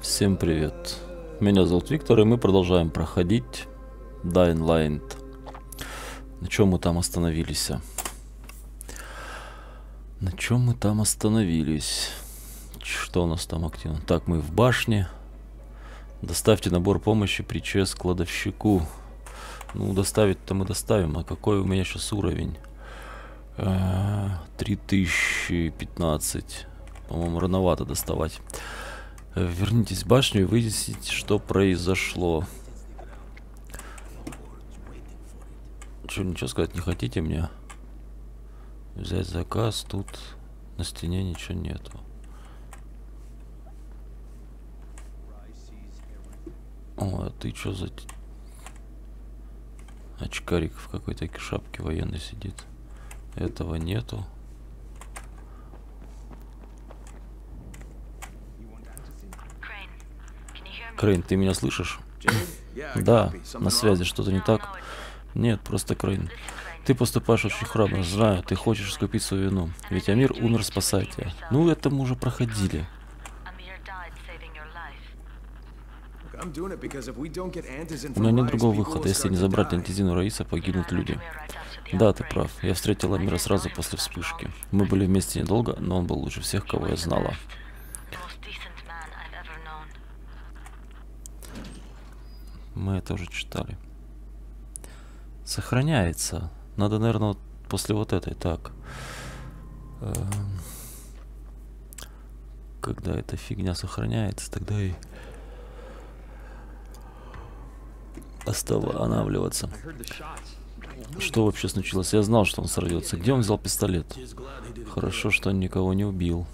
Всем привет. Меня зовут Виктор, и мы продолжаем проходить Dying Light. На чем мы там остановились? На чем мы там остановились? Что у нас там активно? Так, мы в башне. Доставьте набор помощи при ЧС кладовщику. Ну, доставить-то мы доставим. А какой у меня сейчас уровень? 3015. По-моему, рановато доставать. Вернитесь в башню и выясните, что произошло. Что, ничего сказать не хотите мне? Взять заказ, тут на стене ничего нету. О, а ты что за... Очкарик в какой-то шапке военной сидит. Этого нету. Крейн, ты меня слышишь? Да, на связи, что-то не так? Нет, просто Крейн. Ты поступаешь очень храбро, знаю, ты хочешь искупить свою вину. Ведь Амир умер спасая тебя. Ну, это мы уже проходили. У меня нет другого выхода. Если не забрать антизину Раиса, погибнут люди. Да, ты прав. Я встретил Амира сразу после вспышки. Мы были вместе недолго, но он был лучше всех, кого я знала. Мы это уже читали. Сохраняется. Надо, наверное, вот после вот этой. Так. Эм, когда эта фигня сохраняется, тогда и останавливаться. Что вообще случилось? Я знал, что он сорвется. Где он взял пистолет? Хорошо, что он никого не убил.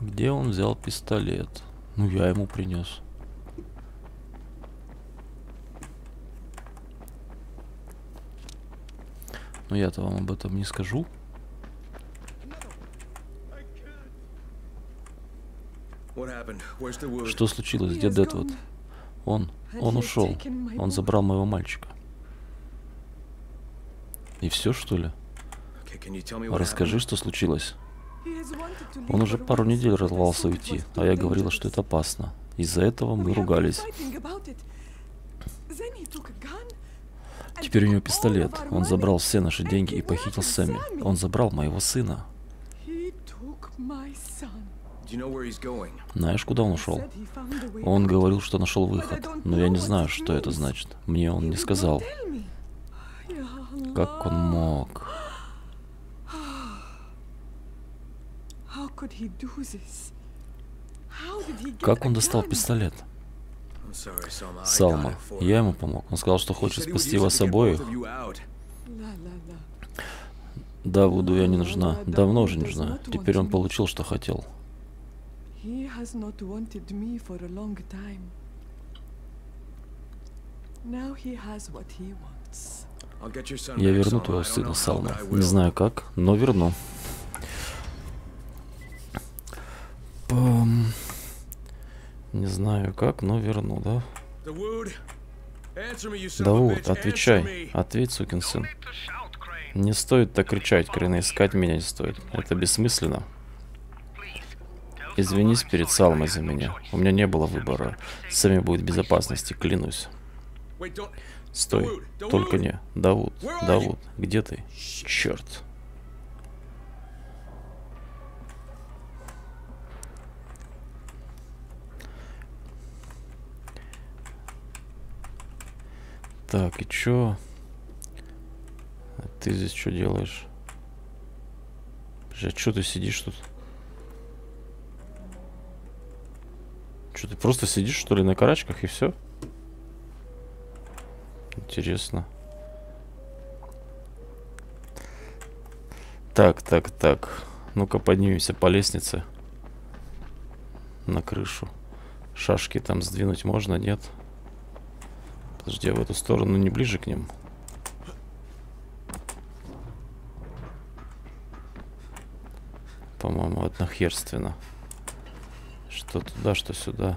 Где он взял пистолет? Ну, я ему принес. Но я-то вам об этом не скажу. Что случилось? Где Дедвуд? Он, он ушел. Он забрал моего мальчика. И все, что ли? Расскажи, что случилось. Он уже пару недель рвался уйти, а я говорила, что это опасно. Из-за этого мы ругались. Теперь у него пистолет. Он забрал все наши деньги и похитил Сэмми. Он забрал моего сына. Знаешь, куда он ушел? Он говорил, что нашел выход, но я не знаю, что это значит. Мне он не сказал. Как он мог? Как он достал пистолет? Салма, я ему помог. Он сказал, что хочет спасти вас обоих. Да, Вуду я не нужна. Давно уже не нужна. Теперь он получил, что хотел. Я верну твоего сына, Салма. Не знаю как, но верну. Пам. Не знаю как, но верну, да? Давуд, отвечай. Ответь, сукин сын. Не стоит так кричать, Крейна, искать меня не стоит. Это бессмысленно. Извинись перед Салмой за меня. У меня не было выбора. Сами будет в безопасности, клянусь. Стой. Только не. Давуд. Давуд. Где ты? Черт. Так, и чё? А ты здесь что делаешь? А что ты сидишь тут? Что ты просто сидишь, что ли, на карачках и все? Интересно. Так, так, так. Ну-ка поднимемся по лестнице. На крышу. Шашки там сдвинуть можно, нет? Нет. Подожди, а в эту сторону не ближе к ним? По-моему, однохерственно. Что туда, что сюда.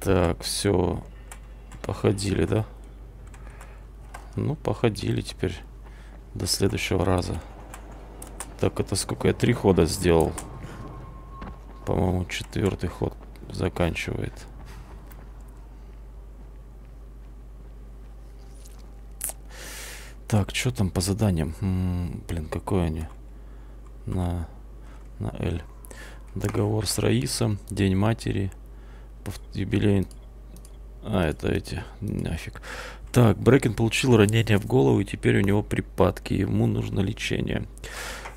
Так, все. Походили, да? Ну, походили теперь до следующего раза. Так, это сколько я три хода сделал? По-моему, четвертый ход заканчивает. Так, что там по заданиям? М -м, блин, какой они? На, на L. Договор с Раисом, День матери, юбилей... А, это эти, нафиг. Так, Брекен получил ранение в голову, и теперь у него припадки. Ему нужно лечение.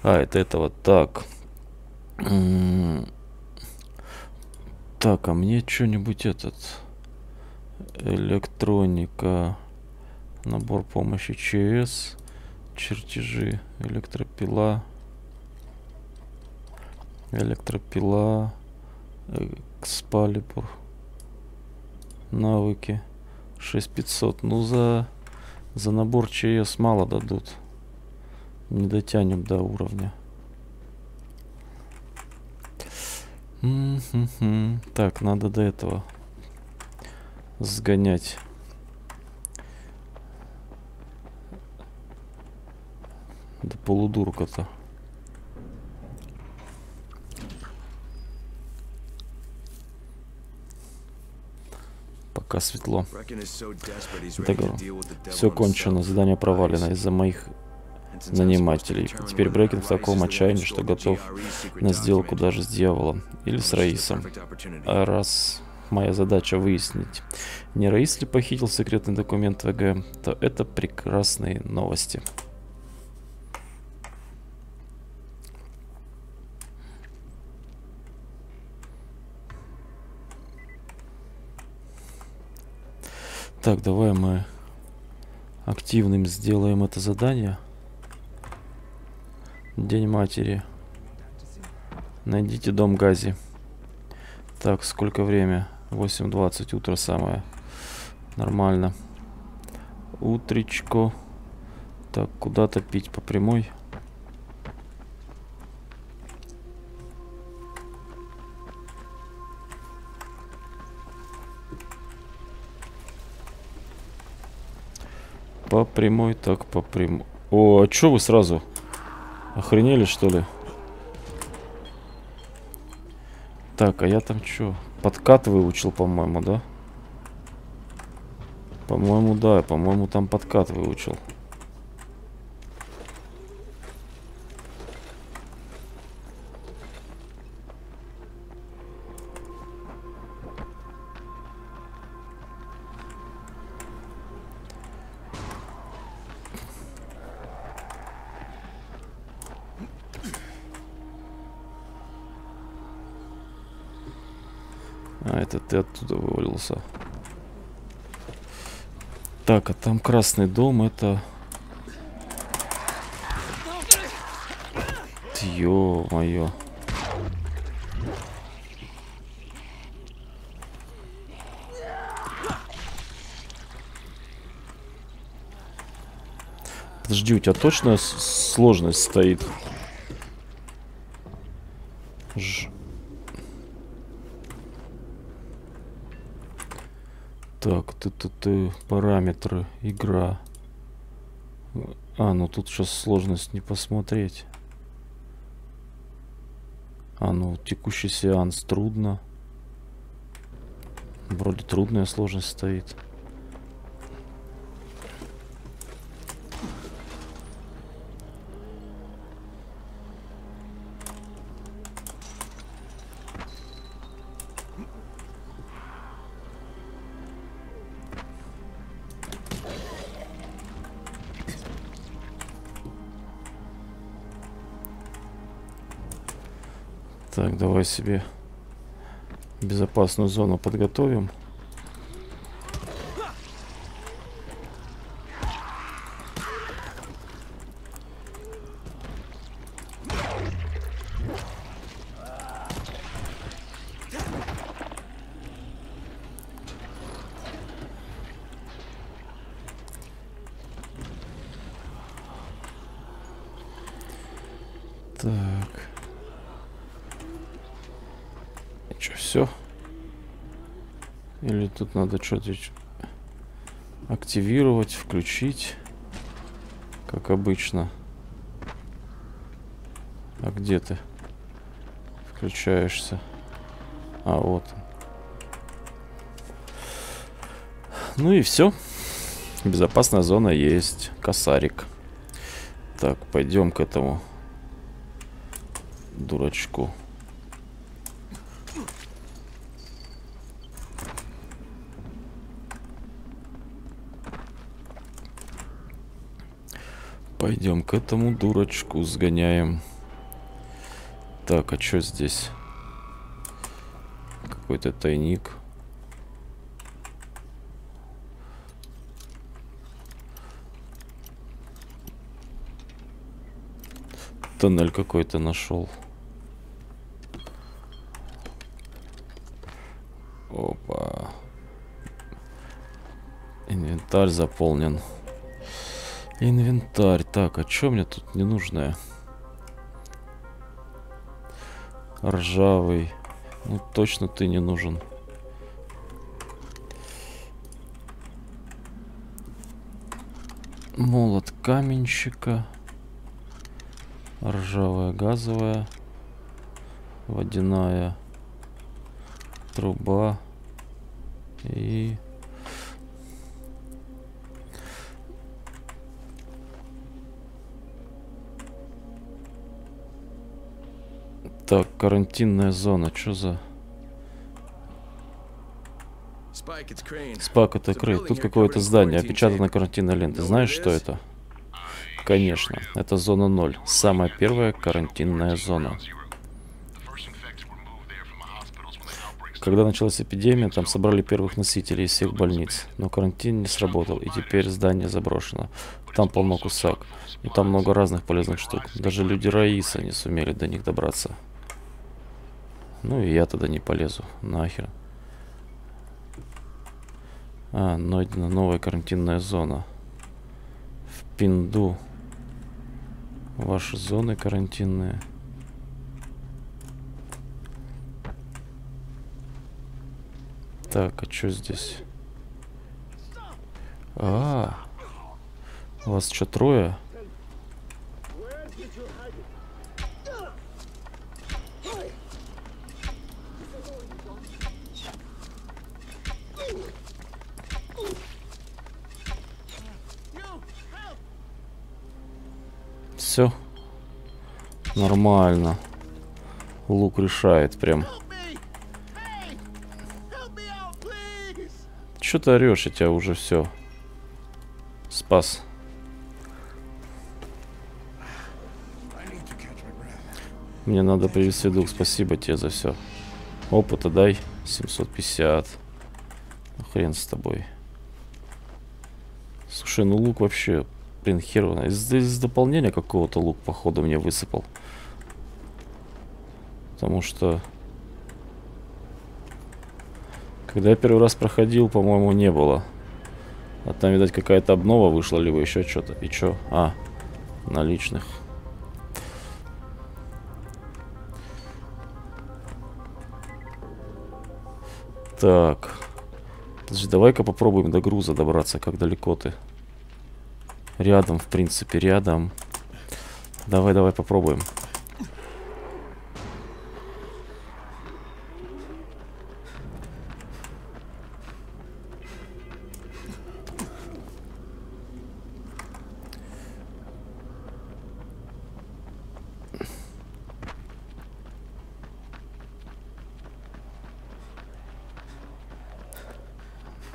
А, это этого. Так. Так, а мне что-нибудь этот... Электроника. Набор помощи ЧС. Чертежи. Электропила. Электропила. Экспалибур. Навыки. 6500. Ну, за, за набор ЧС мало дадут. Не дотянем до уровня. Так, надо до этого сгонять. До полудурка-то. Пока светло. Договор. Все кончено, задание провалено из-за моих нанимателей. Теперь Брекин в таком отчаянии, что готов на сделку даже с дьяволом или с Раисом. А раз моя задача выяснить, не Раис ли похитил секретный документ ВГ, то это прекрасные новости. Так, давай мы активным сделаем это задание. День матери. Найдите дом Гази. Так, сколько время? 8.20, утро самое. Нормально. Утречко. Так, куда-то пить по прямой. По прямой, так по прямой. О, а чё вы сразу? Охренели, что ли? Так, а я там что? Подкат выучил, по-моему, да? По-моему, да. По-моему, там подкат выучил. Ты оттуда вывалился. Так, а там красный дом, это... Ё-моё. Подожди, у тебя точно сложность стоит? Ж Так, тут ты параметры, игра. А, ну тут сейчас сложность не посмотреть. А, ну текущий сеанс трудно. Вроде трудная сложность стоит. Так, давай себе безопасную зону подготовим. Тут надо что-то активировать, включить. Как обычно. А где ты? Включаешься. А, вот. Ну и все. Безопасная зона есть. Косарик. Так, пойдем к этому дурачку. Пойдем к этому дурачку сгоняем. Так, а что здесь? Какой-то тайник. Тоннель какой-то нашел. Опа. Инвентарь заполнен. Инвентарь. Так, а что мне тут ненужное? Ржавый. Ну, точно ты не нужен. Молот каменщика. Ржавая газовая. Водяная труба. И Так, карантинная зона, что за... Спак, это Крейт. Тут какое-то здание, опечатано карантинной лентой. Знаешь, что это? Конечно, это зона 0. Самая первая карантинная зона. Когда началась эпидемия, там собрали первых носителей из всех больниц. Но карантин не сработал, и теперь здание заброшено. Там полно кусак. И там много разных полезных штук. Даже люди Раиса не сумели до них добраться. Ну и я тогда не полезу. Нахер. А, найдена новая карантинная зона. В Пинду. Ваши зоны карантинные. Так, а что здесь? А, у вас что, трое? Все. Нормально. Лук решает прям. Что ты орешь? Я тебя уже все спас. Мне надо привести дух. Спасибо тебе за все. Опыта дай. 750. Хрен с тобой. Слушай, ну лук вообще Блин, хер из, из дополнения какого-то лук, походу, мне высыпал. Потому что... Когда я первый раз проходил, по-моему, не было. А там, видать, какая-то обнова вышла, либо еще что-то. И что? А, наличных. Так. давай-ка попробуем до груза добраться. Как далеко ты? Рядом, в принципе, рядом. Давай, давай, попробуем.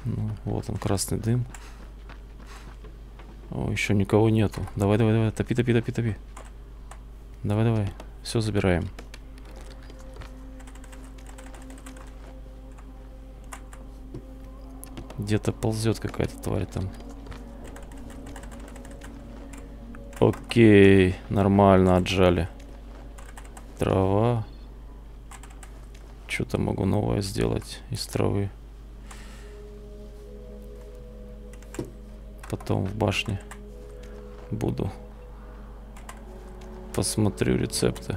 Ну, вот он, красный дым. Еще никого нету. Давай, давай, давай. Топи, топи, топи, топи. Давай, давай. Все забираем. Где-то ползет какая-то тварь там. Окей, нормально отжали. Трава. Что-то могу новое сделать из травы. потом в башне буду. Посмотрю рецепты.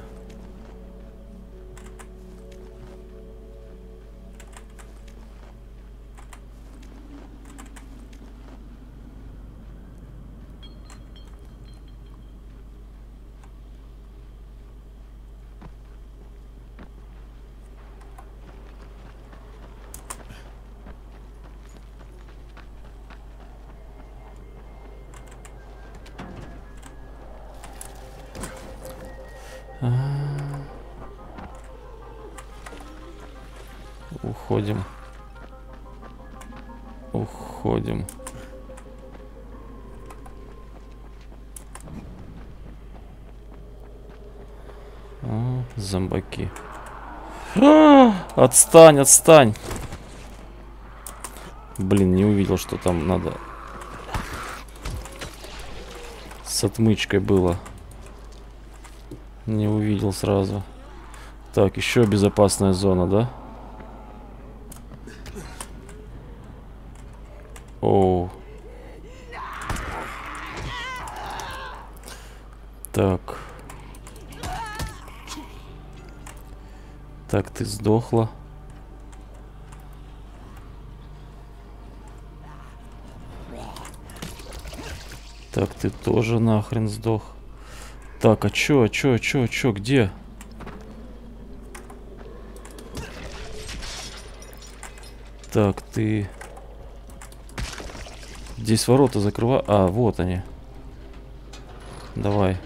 Отстань, отстань. Блин, не увидел, что там надо. С отмычкой было. Не увидел сразу. Так, еще безопасная зона, да? Оу. Так. Так, ты сдохла. Так, ты тоже нахрен сдох. Так, а чё, а чё, а чё, а чё, где? Так, ты... Здесь ворота закрываю. А, вот они. Давай.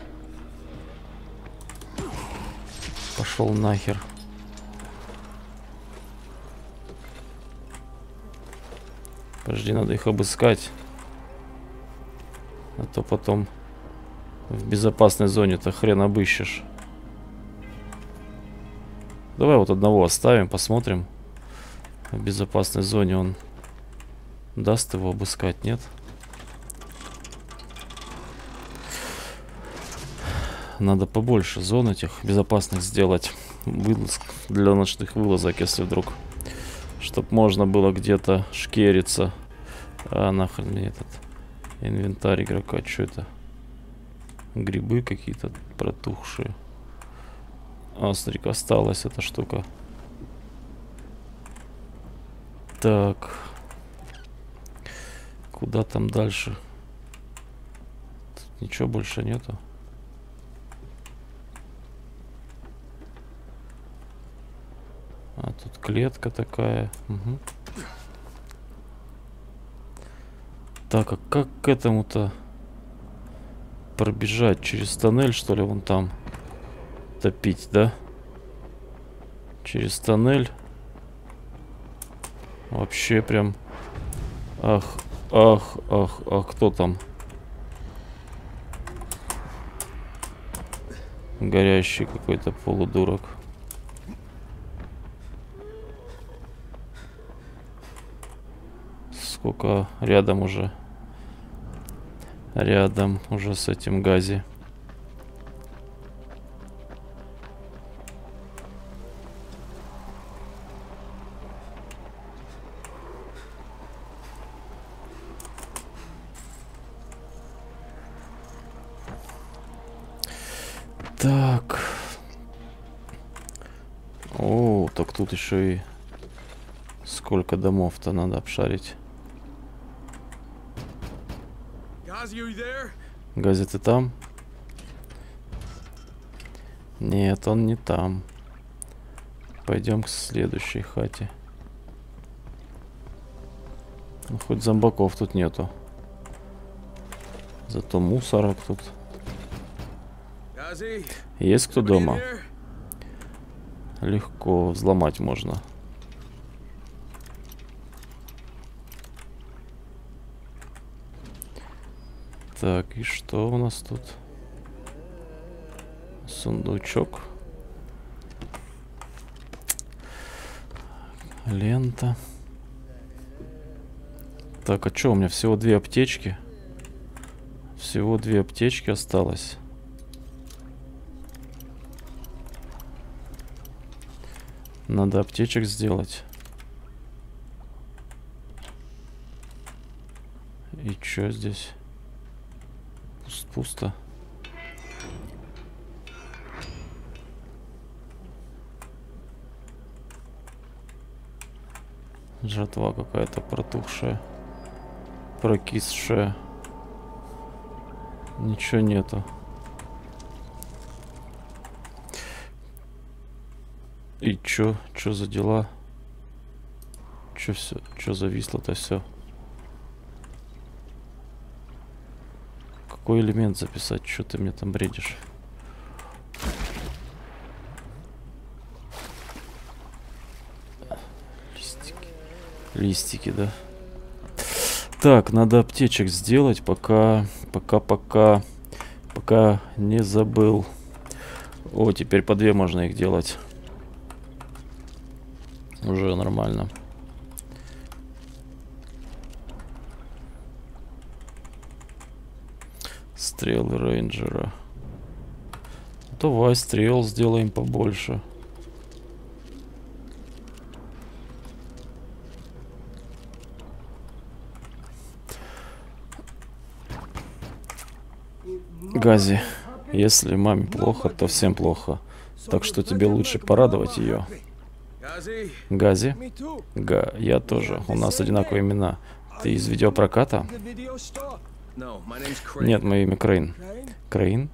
Пошел нахер. Подожди, надо их обыскать. А то потом в безопасной зоне-то хрен обыщешь. Давай вот одного оставим, посмотрим. В безопасной зоне он даст его обыскать, нет? Надо побольше зон этих безопасных сделать. Вылаз для ночных вылазок, если вдруг. Чтоб можно было где-то шкериться. А нахрен мне этот инвентарь игрока. Что это? Грибы какие-то протухшие. А, смотри, осталась эта штука. Так. Куда там дальше? Тут ничего больше нету. А тут клетка такая. Угу. Так, а как к этому-то пробежать? Через тоннель, что ли, вон там? Топить, да? Через тоннель. Вообще прям... Ах, ах, ах, ах, кто там? Горящий какой-то полудурок. Сколько рядом уже? Рядом уже с этим гази. Так. О, так тут еще и сколько домов-то надо обшарить. Гази, ты там? Нет, он не там. Пойдем к следующей хате. Ну, хоть зомбаков тут нету. Зато мусорок тут. Есть кто дома? Легко взломать можно. Так, и что у нас тут? Сундучок. Лента. Так, а что, у меня всего две аптечки? Всего две аптечки осталось. Надо аптечек сделать. И что здесь? Пусто. Жатва какая-то протухшая. Прокисшая. Ничего нету. И чё? Чё за дела? Чё все? Чё зависло-то все? какой элемент записать? Что ты мне там бредишь? Листики. Листики, да. Так, надо аптечек сделать, пока... Пока, пока... Пока не забыл. О, теперь по две можно их делать. Уже нормально. Стрелы рейнджера. Давай стрел сделаем побольше. Гази, если маме плохо, то всем плохо. Так что тебе лучше порадовать ее. Гази? Га, я тоже. У нас одинаковые имена. Ты из видеопроката? Нет, мое имя Крейн. Крейн?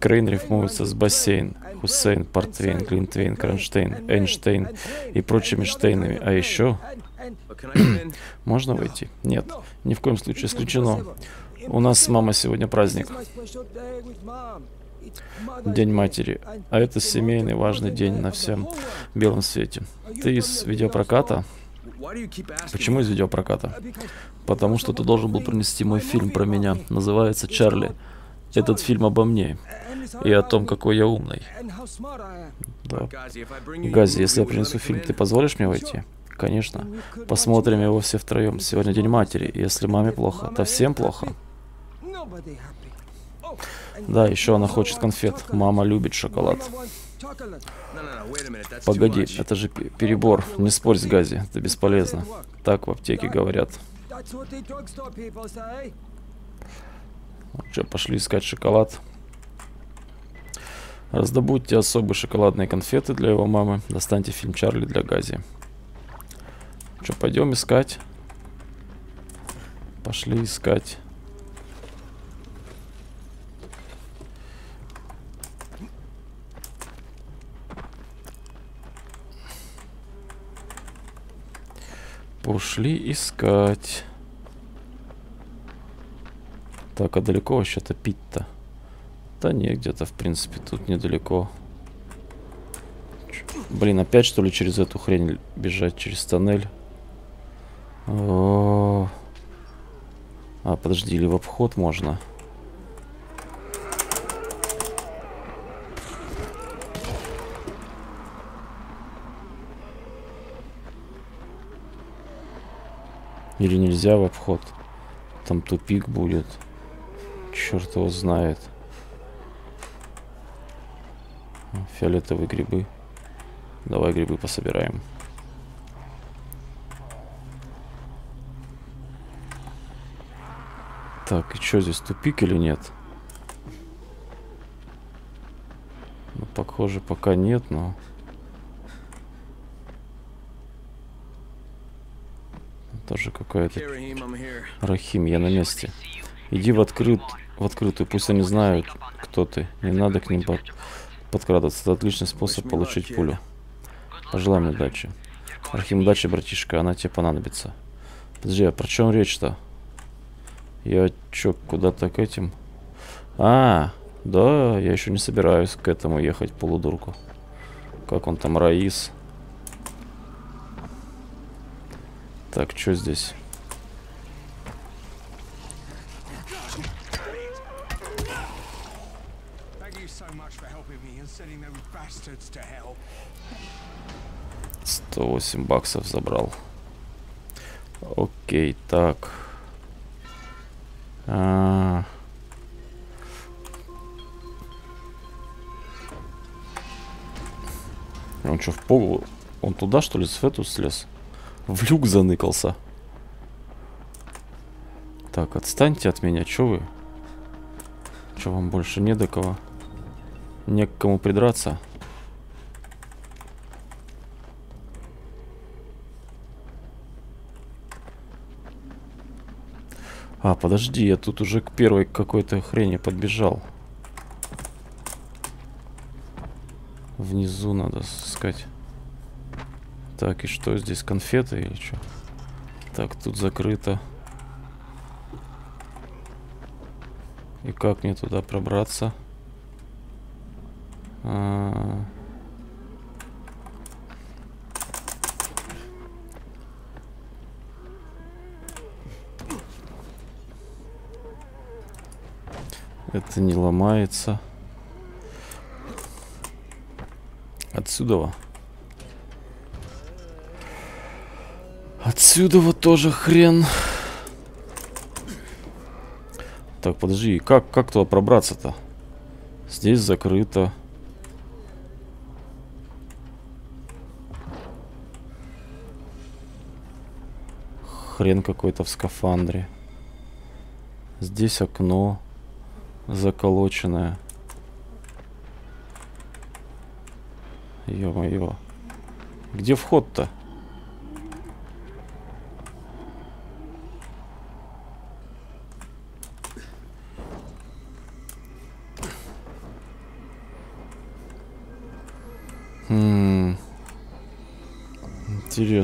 Крейн рифмуется с бассейн, Хусейн, Портвейн, Глинтвейн, Кронштейн, Эйнштейн и прочими штейнами. А еще... Можно войти? Нет, ни в коем случае исключено. У нас с мамой сегодня праздник. День матери. А это семейный важный день на всем белом свете. Ты из видеопроката? Почему из видеопроката? Потому что ты должен был принести мой фильм про меня. Называется «Чарли». Этот фильм обо мне и о том, какой я умный. Да. Гази, если я принесу фильм, ты позволишь мне войти? Конечно. Посмотрим его все втроем. Сегодня День матери. Если маме плохо, то всем плохо. Да, еще она хочет конфет. Мама любит шоколад. Погоди, это же перебор. Не спорь с Гази, это бесполезно. Так в аптеке говорят. Что, пошли искать шоколад. Раздобудьте особые шоколадные конфеты для его мамы. Достаньте фильм Чарли для Гази. Что, пойдем искать? Пошли искать. Ушли искать. Так, а далеко вообще-то пить-то? Да не, где-то, в принципе, тут недалеко. Ч Блин, опять что ли через эту хрень бежать, через тоннель? О -о -о. А, подожди, или в обход можно? Или нельзя в обход? Там тупик будет. Черт его знает. Фиолетовые грибы. Давай грибы пособираем. Так, и что здесь, тупик или нет? Ну, похоже, пока нет, но... Тоже какая-то... Рахим, я на месте. Иди в, открыт... в открытую, пусть они знают, кто ты. Не надо к ним под... подкрадываться. Это отличный способ получить пулю. Пожелай мне удачи. Рахим, удачи, братишка, она тебе понадобится. Подожди, а про чем речь-то? Я чё, куда-то к этим? А, да, я еще не собираюсь к этому ехать, полудурку. Как он там, Раис? Так, что здесь? Сто восемь баксов забрал. Окей, так. А -а -а. Он что, в пол? Он туда, что ли, с эту слез? В люк заныкался. Так, отстаньте от меня, чё вы? Чё вам больше не до кого? Не к кому придраться? А, подожди, я тут уже к первой какой-то хрени подбежал. Внизу надо искать. Так, и что здесь? Конфеты или что? Так, тут закрыто. И как мне туда пробраться? А -а -а. Это не ломается. Отсюда. Отсюда вот тоже хрен. Так, подожди, как, как туда пробраться-то? Здесь закрыто. Хрен какой-то в скафандре. Здесь окно заколоченное. Ё-моё. Где вход-то?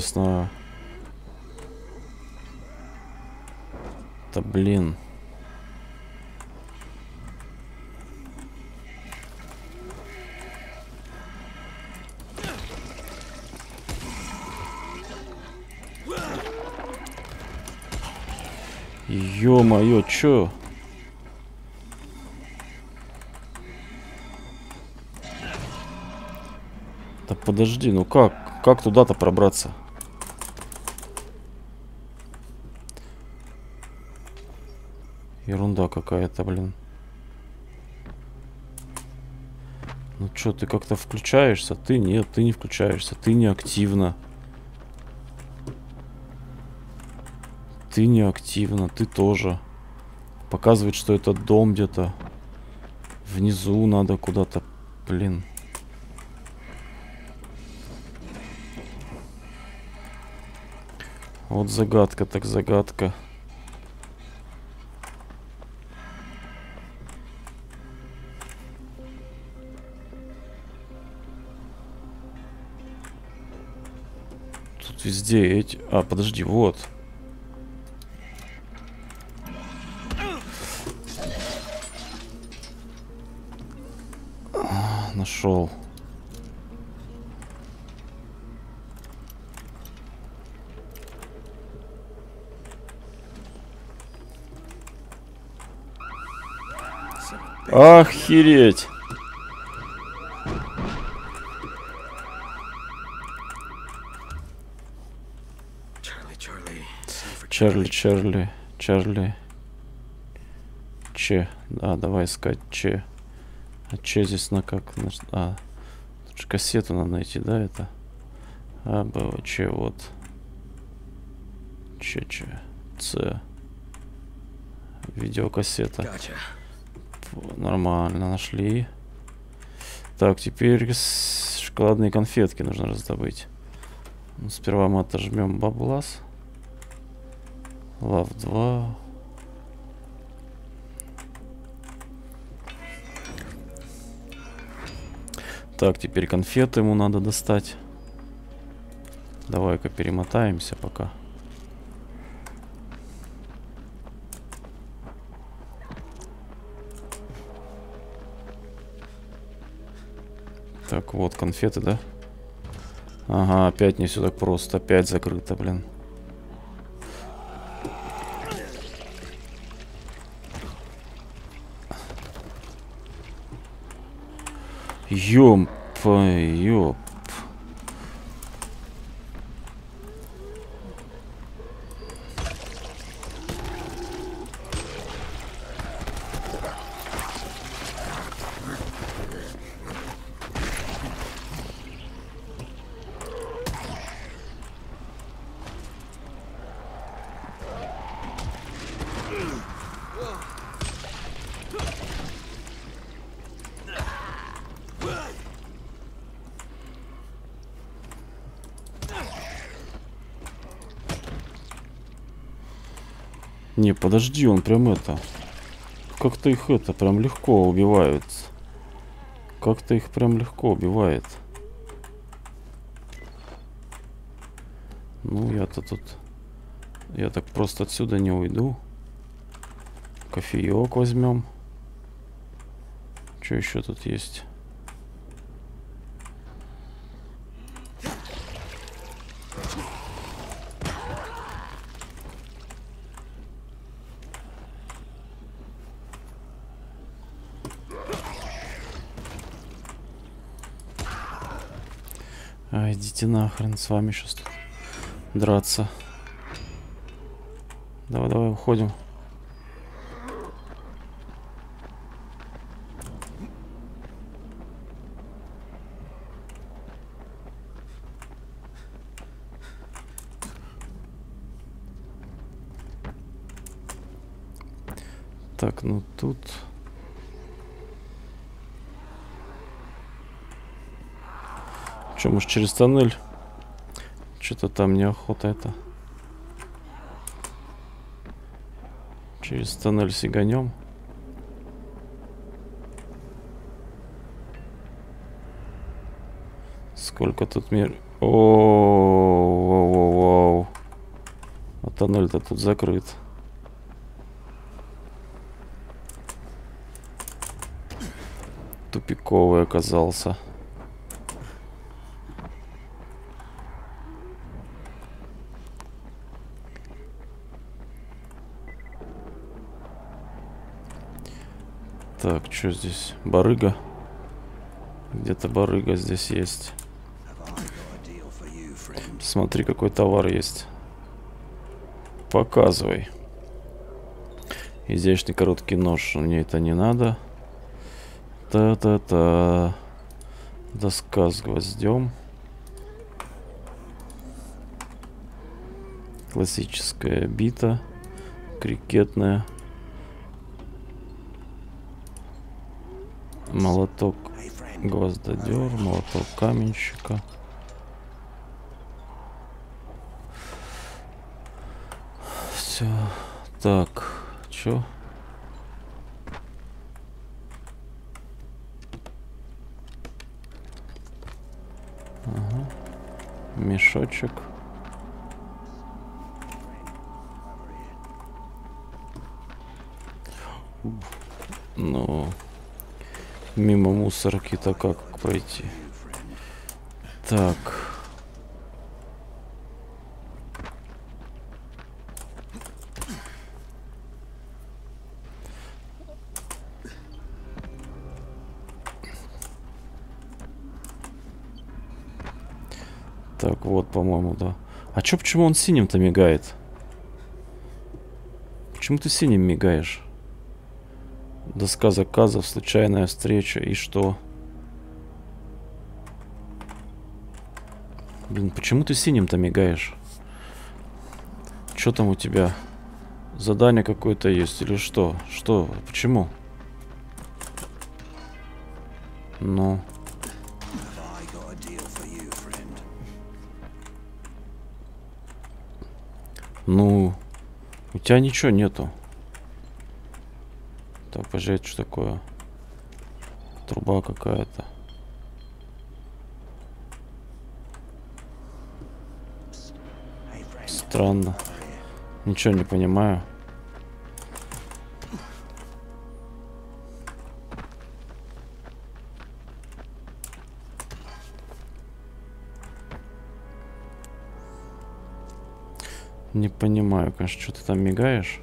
Интересно. Да блин. Ё-моё, чё? Да подожди, ну как? Как туда-то пробраться? Ерунда какая-то, блин. Ну чё, ты как-то включаешься? Ты нет, ты не включаешься. Ты не активно. Ты не активно, ты тоже. Показывает, что это дом где-то. Внизу надо куда-то. Блин. Вот загадка, так загадка. Тут везде эти... А, подожди, вот. нашел. Охереть! Чарли, Чарли, Чарли. Че. Да, давай искать Че. А что здесь на как? А, тут же кассету надо найти, да, это? А, Б, Ч, вот. Ч, Ч, Ц. Видеокассета. Нормально, нашли. Так, теперь шоколадные конфетки нужно раздобыть. Ну, сперва мы отожмем баблас. Лав 2. Так, теперь конфеты ему надо достать. Давай-ка перемотаемся пока. Так, вот конфеты, да? Ага, опять не все так просто. Опять закрыто, блин. Ём, ёп. Не, подожди, он прям это... Как-то их это прям легко убивают. Как-то их прям легко убивает. Ну, я-то тут... Я так просто отсюда не уйду. Кофеек возьмем. Что еще тут есть? А, идите нахрен, с вами сейчас тут драться. Давай, давай, уходим. Так, ну тут... Че, может через тоннель? Что-то там неохота это. Через тоннель сиганем. Сколько тут мир... О, -о, -о, -о, А тоннель-то тут закрыт. Тупиковый оказался. Что здесь? Барыга. Где-то барыга здесь есть. Смотри, какой товар есть. Показывай. Изящный короткий нож. Мне это не надо. Та-та-та. Доска с гвоздем. Классическая бита. Крикетная. Молоток гвоздодер, молоток каменщика. Все. Так, чё? Ага. Мешочек. Ну, Мимо мусорки-то как пройти? Так. Так, вот, по-моему, да. А чё, почему он синим-то мигает? Почему ты синим мигаешь? Доска заказов, случайная встреча. И что? Блин, почему ты синим-то мигаешь? Что там у тебя? Задание какое-то есть или что? Что? Почему? Ну... Ну, у тебя ничего нету. Так, пожать, что такое? Труба какая-то. Странно. Ничего не понимаю. Не понимаю, конечно, что ты там мигаешь.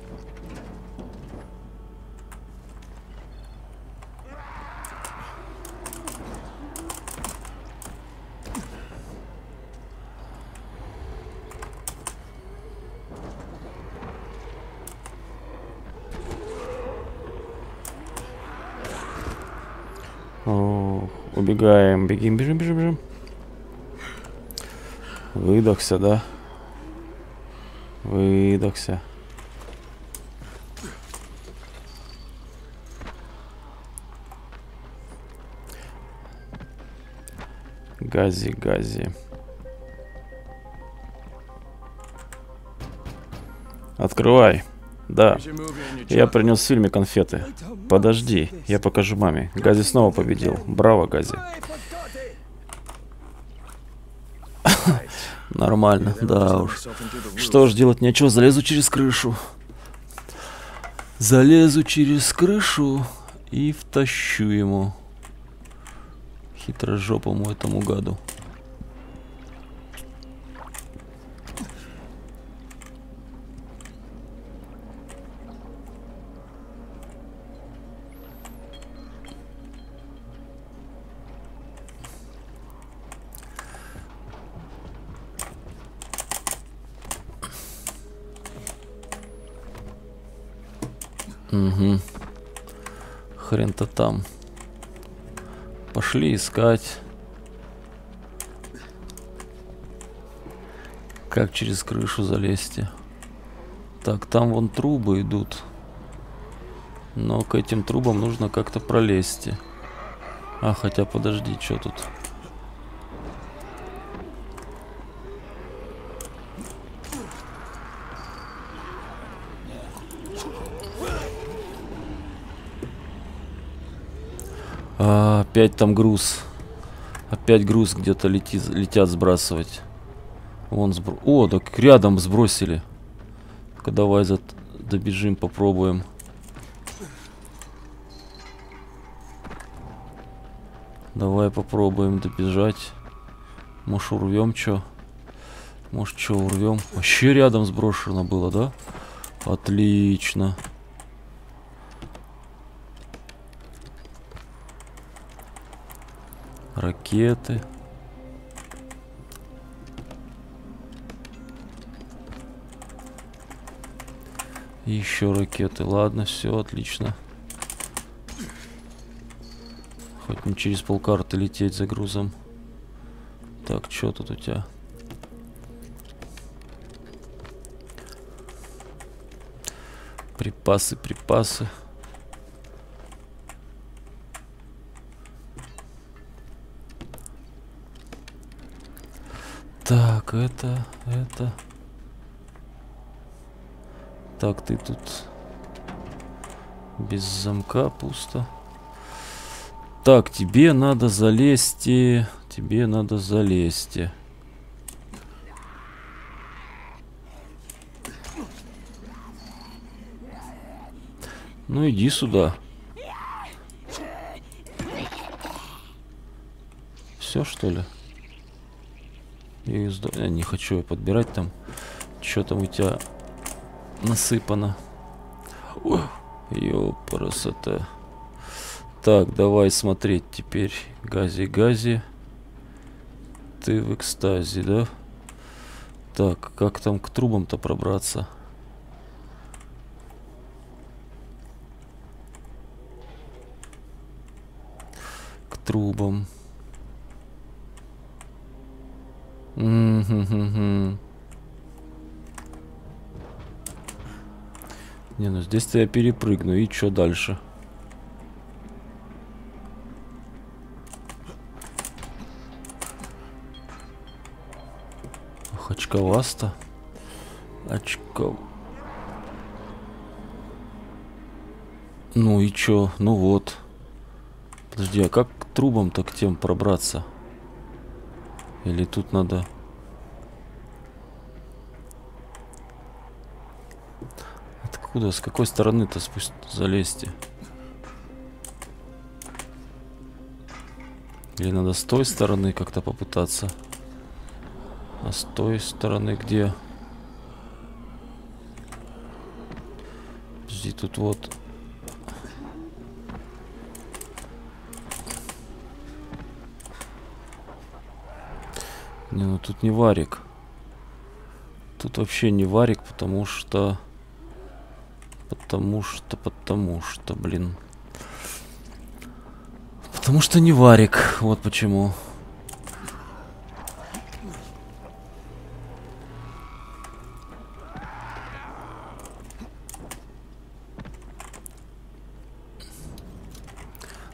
Убегаем, бегим, бежим, бежим, бежим. Выдохся, да? Выдохся. Гази, гази. Открывай. Да. Я принес в фильме конфеты. Подожди, я покажу маме. Гази снова победил. Браво, Гази. Нормально, да уж. Что ж, делать нечего, залезу через крышу. Залезу через крышу и втащу ему. Хитрожопому этому гаду. Угу. Хрен-то там. Пошли искать. Как через крышу залезть? Так, там вон трубы идут. Но к этим трубам нужно как-то пролезть. А, хотя подожди, что тут? А, опять там груз. Опять груз где-то летят сбрасывать. Вон сбро... О, так рядом сбросили. Ну-ка давай за... добежим, попробуем. Давай попробуем добежать. Может урвем что? Может что урвем? Вообще рядом сброшено было, да? Отлично. Ракеты. еще ракеты. Ладно, все отлично. Хоть не через полкарты лететь за грузом. Так, что тут у тебя? Припасы, припасы. Это, это... Так, ты тут без замка пусто. Так, тебе надо залезть. Тебе надо залезть. Ну иди сюда. Все что ли? Я, не хочу я подбирать там. Что там у тебя насыпано? Ёпарасота. Так, давай смотреть теперь. Гази-гази. Ты в экстазе, да? Так, как там к трубам-то пробраться? К трубам. Не, ну здесь-то я перепрыгну. И что дальше? Очковасто. Очков... Ну и чё? Ну вот. Подожди, а как к трубам-то к тем пробраться? Или тут надо... Откуда? С какой стороны-то спусть залезть? Или надо с той стороны как-то попытаться? А с той стороны где? Подожди, тут вот... Не, ну тут не варик. Тут вообще не варик, потому что... Потому что, потому что, блин. Потому что не варик. Вот почему.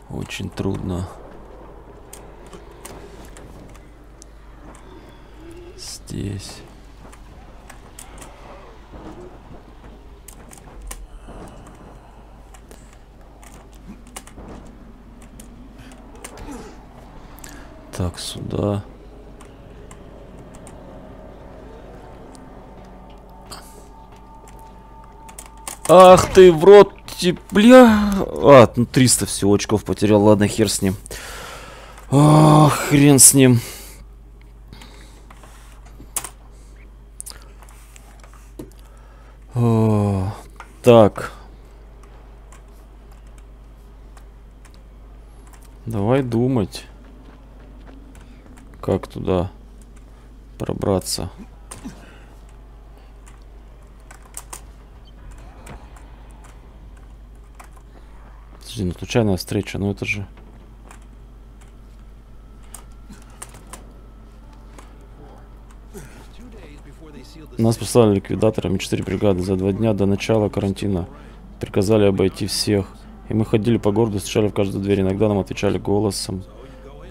Очень трудно. здесь. Так, сюда. Ах ты, в рот, бля. А, ну 300 всего очков потерял. Ладно, хер с ним. Ох, хрен с ним. О, так. Давай думать, как туда пробраться. Подожди, ну случайная встреча, ну это же... Нас послали ликвидаторами 4 бригады за два дня до начала карантина. Приказали обойти всех. И мы ходили по городу, стучали в каждую дверь. Иногда нам отвечали голосом,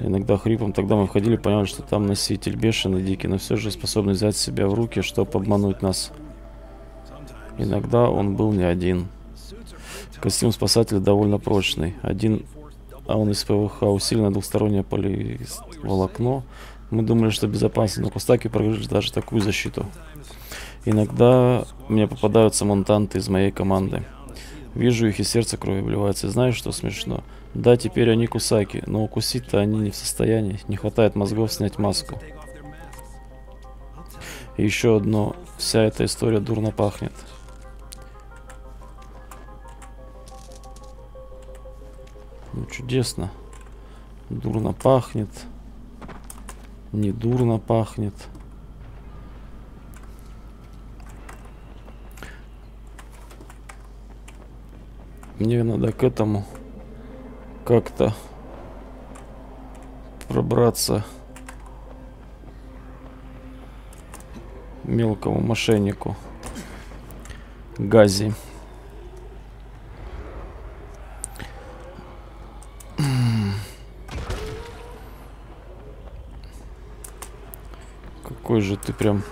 иногда хрипом. Тогда мы входили, поняли, что там носитель бешеный, дикий, но все же способный взять себя в руки, чтобы обмануть нас. Иногда он был не один. Костюм спасателя довольно прочный. Один, а он из ПВХ, усиленное двухстороннее поливолокно. Мы думали, что безопасно, но кустаки прогрызли даже такую защиту. Иногда мне попадаются монтанты из моей команды. Вижу их, и сердце крови обливается. И знаешь, что смешно? Да, теперь они кусаки, но укусить-то они не в состоянии. Не хватает мозгов снять маску. И еще одно. Вся эта история дурно пахнет. Ну, чудесно. Дурно пахнет. Не дурно пахнет. Мне надо к этому как-то пробраться мелкому мошеннику Гази. Какой же ты прям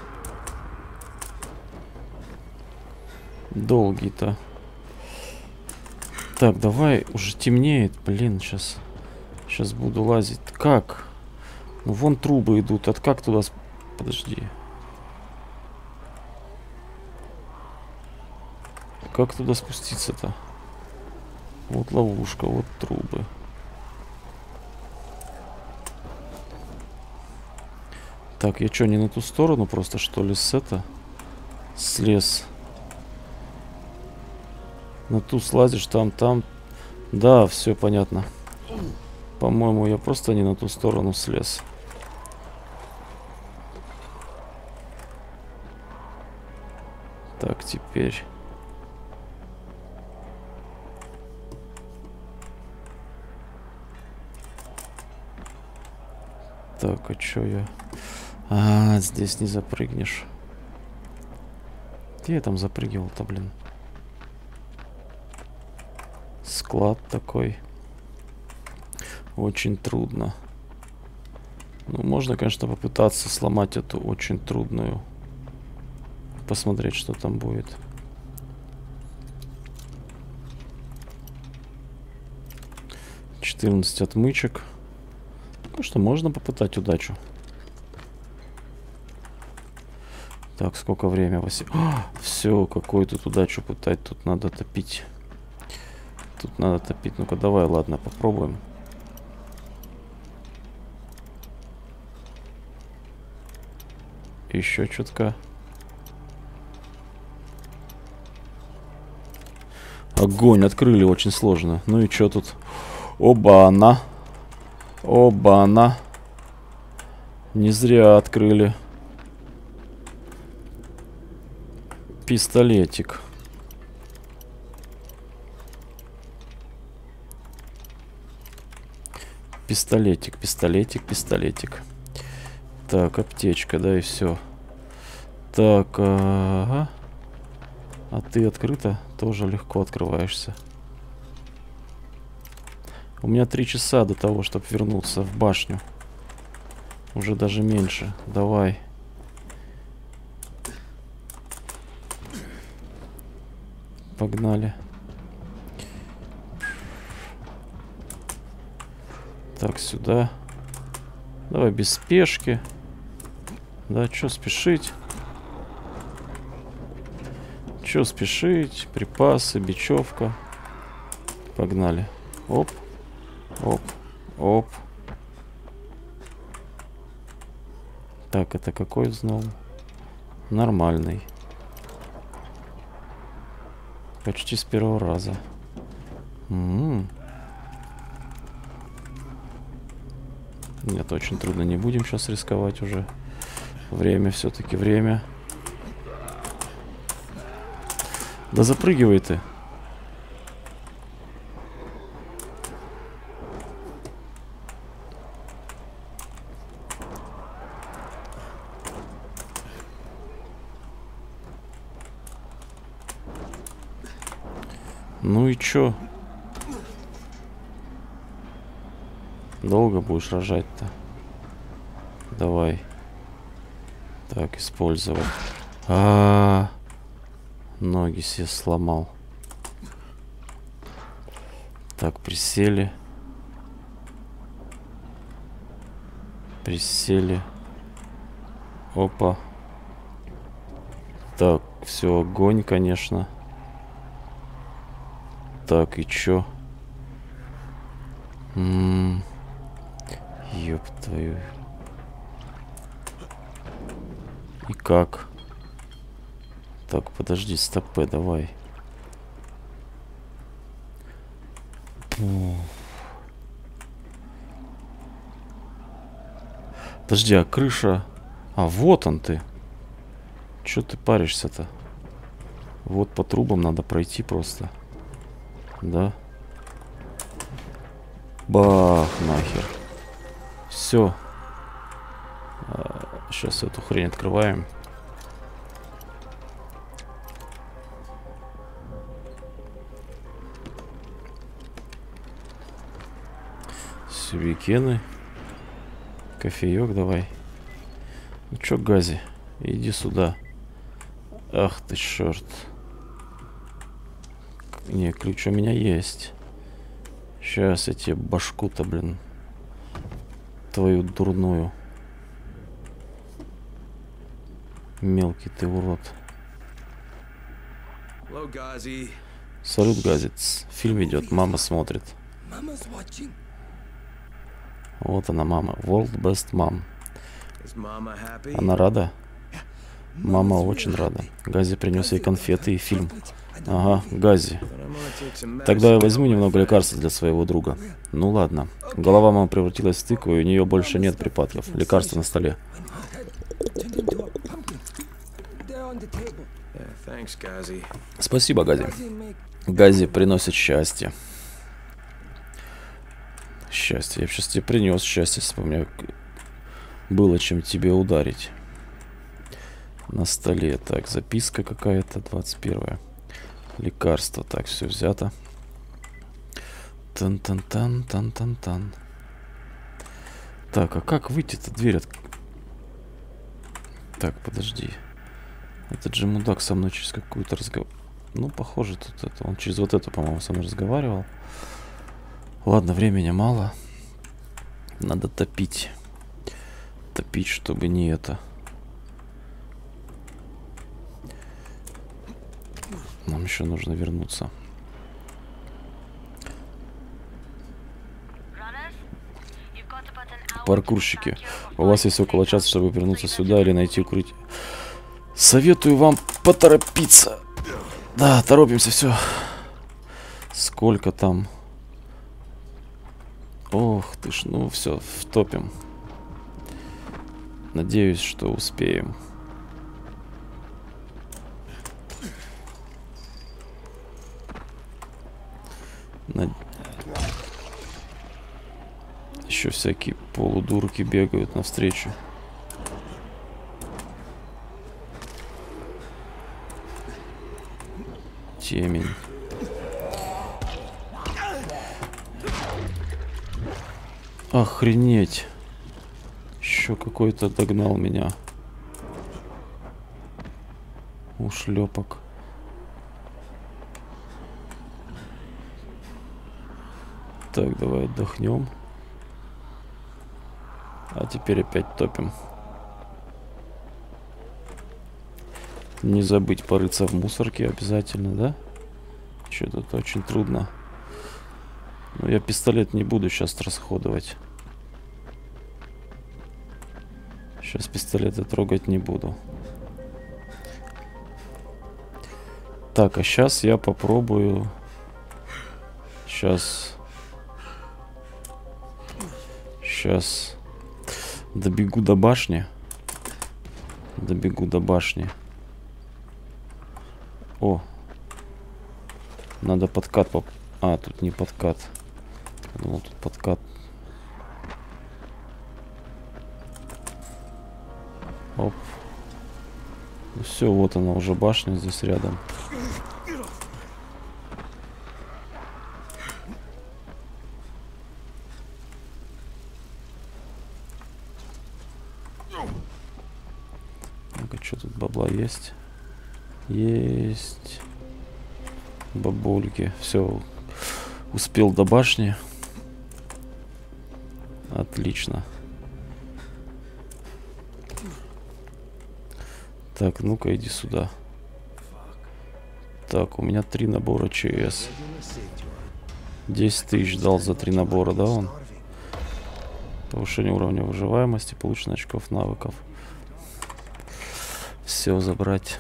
долгий-то. Так, давай, уже темнеет, блин, сейчас. Сейчас буду лазить. Как? Ну, вон трубы идут. От как туда... Подожди. Как туда спуститься-то? Вот ловушка, вот трубы. Так, я что, не на ту сторону просто, что ли, с это? Слез. На ту слазишь, там, там. Да, все понятно. По-моему, я просто не на ту сторону слез. Так, теперь... Так, а чё я... А, здесь не запрыгнешь. Где я там запрыгивал-то, блин? Склад такой. Очень трудно. Ну, можно, конечно, попытаться сломать эту очень трудную. Посмотреть, что там будет. Четырнадцать отмычек. Ну что, можно попытать удачу. Так, сколько время? 8... все, какую тут удачу пытать. Тут надо топить. Тут надо топить. Ну-ка, давай, ладно, попробуем. Еще чутка. Огонь открыли очень сложно. Ну и что тут? Оба-на. Оба-на. Не зря открыли. Пистолетик. Пистолетик, пистолетик, пистолетик. Так, аптечка, да, и все. Так, ага. А ты открыто? Тоже легко открываешься. У меня три часа до того, чтобы вернуться в башню. Уже даже меньше. Давай. Погнали. Так, сюда. Давай без спешки. Да, что спешить? Что спешить? Припасы, бечевка. Погнали. Оп. Оп. Оп. Так, это какой знал? Нормальный. Почти с первого раза. М -м -м. Это очень трудно. Не будем сейчас рисковать уже. Время все-таки, время. Да запрыгивай ты. Ну и чё? Долго будешь рожать-то? Давай. Так, использовать. А, -а, -а. ноги себе сломал. Так, присели. Присели. Опа. Так, все, огонь, конечно. Так, и чё? М. Ёб твою. И как? Так, подожди, стопе, давай. Подожди, а крыша... А, вот он ты. Чё ты паришься-то? Вот по трубам надо пройти просто. Да? Бах, нахер. Все. Сейчас эту хрень открываем. Сюрикены. Кофеек давай. Ну чё, Гази, иди сюда. Ах ты черт. Не, ключ у меня есть. Сейчас я тебе башку-то, блин. Твою дурную. Мелкий ты урод. Салют, Газец. Фильм идет, мама смотрит. Вот она, мама. World Best Mom. Она рада? Мама очень рада. Гази принес ей конфеты и фильм. Ага, Гази. Тогда я возьму немного лекарств для своего друга. Ну ладно. Голова мамы превратилась в тыкву, и у нее больше нет припадков. Лекарства на столе. Спасибо, Гази. Гази приносит счастье. Счастье. Я сейчас тебе принес счастье, если бы у меня было чем тебе ударить. На столе. Так, записка какая-то, 21 Лекарство. Так, все взято. Тан-тан-тан, тан-тан-тан. Так, а как выйти-то? Дверь от... Так, подожди. Этот же мудак со мной через какую-то разговор... Ну, похоже, тут это... Он через вот это, по-моему, со мной разговаривал. Ладно, времени мало. Надо топить. Топить, чтобы не это... Нам еще нужно вернуться. Паркурщики, у вас есть около часа, чтобы вернуться сюда или найти укрытие. Советую вам поторопиться. Да, торопимся, все. Сколько там? Ох ты ж, ну все, втопим. Надеюсь, что успеем. На... Еще всякие полудурки бегают навстречу. Темень. Охренеть. Еще какой-то догнал меня. Ушлепок. Так, давай отдохнем. А теперь опять топим. Не забыть порыться в мусорке обязательно, да? Что-то тут очень трудно. Но я пистолет не буду сейчас расходовать. Сейчас пистолеты трогать не буду. Так, а сейчас я попробую... Сейчас Сейчас добегу до башни. Добегу до башни. О. Надо подкат поп... А, тут не подкат. Я тут подкат. Оп. Ну все, вот она уже башня здесь рядом. Ну-ка, что тут бабла есть? Есть. Бабульки. Все. Успел до башни. Отлично. Так, ну-ка иди сюда. Так, у меня три набора ЧС. 10 тысяч дал за три набора, да, он? Повышение уровня выживаемости, получено очков навыков. Все забрать.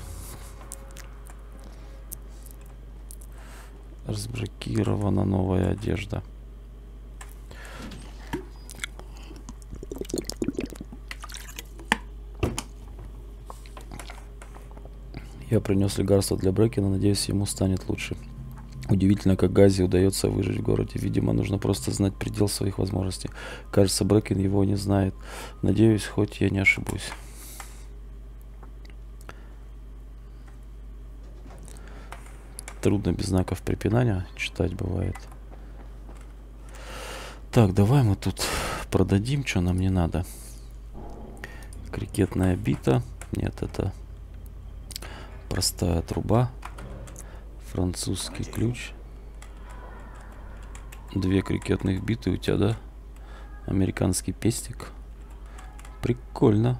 Разблокирована новая одежда. Я принес лекарство для Брекена, надеюсь, ему станет лучше. Удивительно, как Гази удается выжить в городе. Видимо, нужно просто знать предел своих возможностей. Кажется, Брекен его не знает. Надеюсь, хоть я не ошибусь. Трудно без знаков препинания читать бывает. Так, давай мы тут продадим, что нам не надо. Крикетная бита. Нет, это Простая труба. Французский ключ. Две крикетных биты у тебя, да? Американский пестик. Прикольно.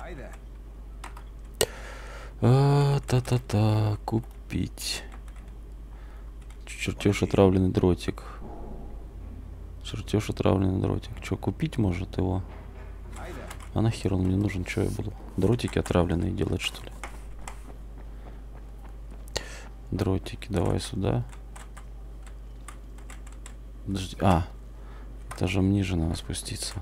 А, та-та-та, купить. Чертеж отравленный дротик. Чертеж отравленный дротик. Что, купить может его? А нахер он мне нужен? Что я буду? Дротики отравленные делать, что ли? Дротики, давай сюда. Подожди. А, этажом ниже надо спуститься.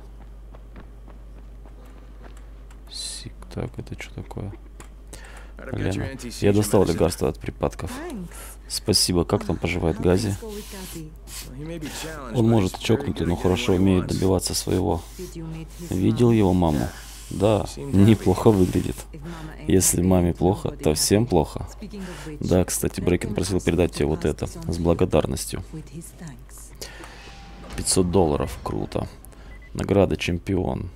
Сик, так, это что такое? Лена. Я достал лекарство от припадков. Спасибо. Как там поживает Гази? Он может чокнутый, но хорошо умеет добиваться своего. Видел его маму? Да, неплохо выглядит. Если маме плохо, то всем плохо. Да, кстати, Брейкен просил передать тебе вот это, с благодарностью. 500 долларов, круто. Награда чемпион.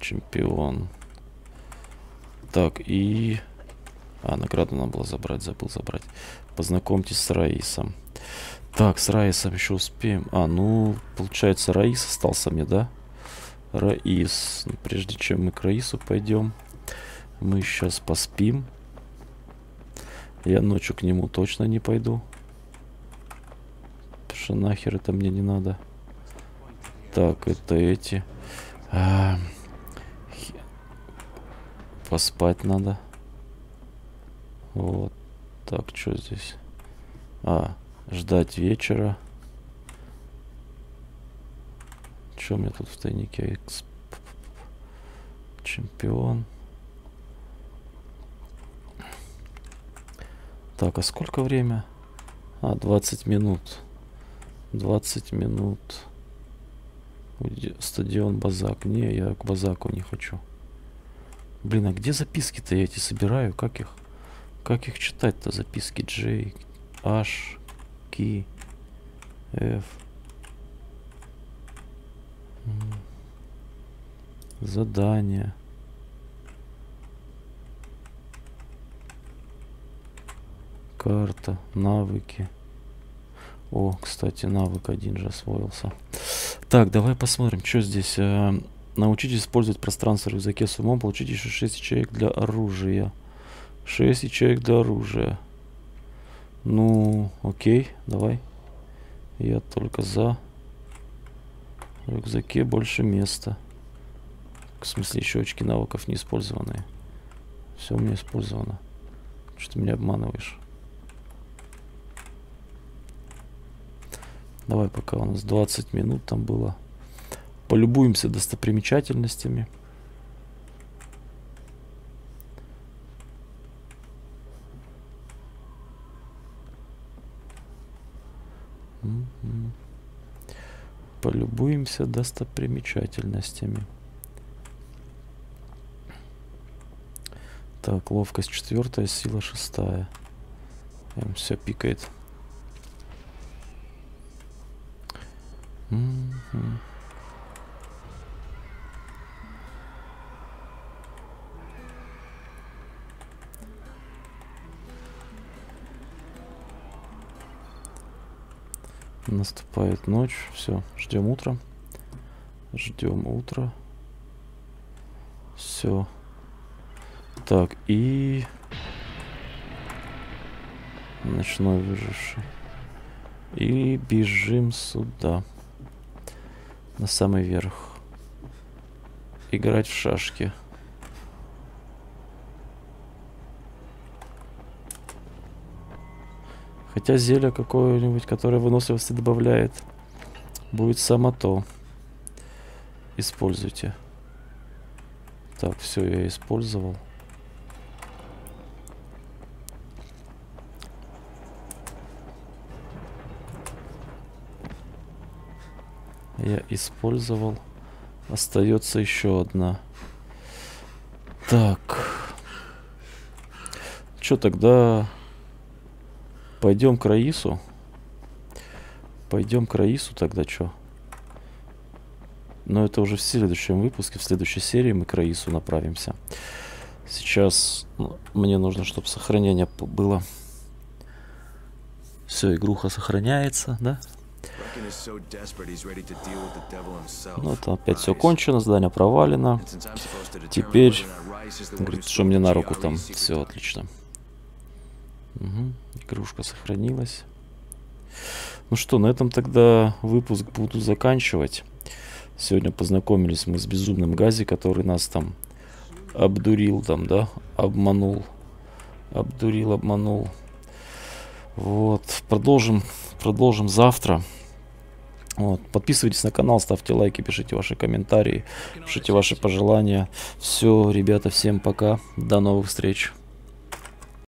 Чемпион. Так, и... А, награду надо было забрать, забыл забрать. Познакомьтесь с Раисом. Так, с Раисом еще успеем. А, ну, получается, Раис остался мне, да? Раис. Ну, прежде чем мы к Раису пойдем, мы сейчас поспим. Я ночью к нему точно не пойду. Потому что нахер это мне не надо. Так, это эти. А, поспать надо. Вот. Так, что здесь? А, ждать вечера. Что у меня тут в тайнике? Чемпион. Так, а сколько время? А, 20 минут. 20 минут. Стадион Базак. Не, я к Базаку не хочу. Блин, а где записки-то я эти собираю? Как их? Как их читать-то? Записки J, H, K, F. Задание. Карта, навыки. О, кстати, навык один же освоился. Так, давай посмотрим, что здесь. Э, научитесь использовать пространство в рюкзаке с умом. Получите еще 6 ячеек для оружия. 6 ячеек для оружия. Ну, окей, давай. Я только за. В рюкзаке больше места. В смысле, еще очки навыков не использованные. Все у меня использовано. Что ты меня обманываешь? Давай, пока у нас 20 минут там было. Полюбуемся достопримечательностями. Полюбуемся достопримечательностями. Так, ловкость четвертая, сила шестая. Прям все пикает. Наступает ночь. Все, ждем утра. Ждем утра. Все. Так, и... Ночной выживший. И бежим сюда. На самый верх. Играть в шашки. Хотя зелье какое-нибудь, которое выносливости добавляет, будет само то. Используйте. Так, все, я использовал. Я использовал. Остается еще одна. Так. Что тогда Пойдем к Раису. Пойдем к Раису тогда что? Но это уже в следующем выпуске, в следующей серии мы к Раису направимся. Сейчас ну, мне нужно, чтобы сохранение было. Все, игруха сохраняется, да? Ну, это опять все кончено, здание провалено. Теперь, говорит, что мне на руку там. Все отлично. Угу. Игрушка сохранилась. Ну что, на этом тогда выпуск буду заканчивать. Сегодня познакомились мы с безумным Гази, который нас там обдурил, там, да, обманул. Обдурил, обманул. Вот, продолжим, продолжим завтра. Вот. Подписывайтесь на канал, ставьте лайки, пишите ваши комментарии, пишите ваши пожелания. Все, ребята, всем пока. До новых встреч.